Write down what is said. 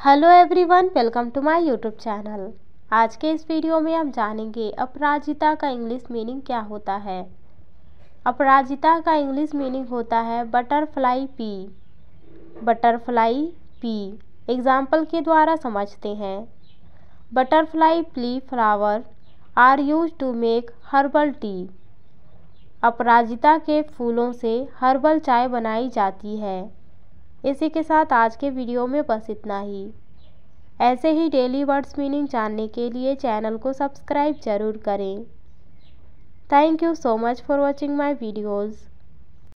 Hello everyone, welcome to my YouTube channel. आज के इस वीडियो में हम जानेंगे अपराजिता का इंग्लिश मीनिंग क्या होता है। अपराजिता का इंग्लिश मीनिंग होता है butterfly pea. Butterfly pea, example के द्वारा समझते हैं। Butterfly pea flower are used to make herbal tea. अपराजिता के फूलों से हर्बल चाय बनाई जाती है। इसी के साथ आज के वीडियो में बस इतना ही। ऐसे ही डेली वर्ड्स मीनिंग जानने के लिए चैनल को सब्सक्राइब ज़रूर करें। Thank you so much for watching my videos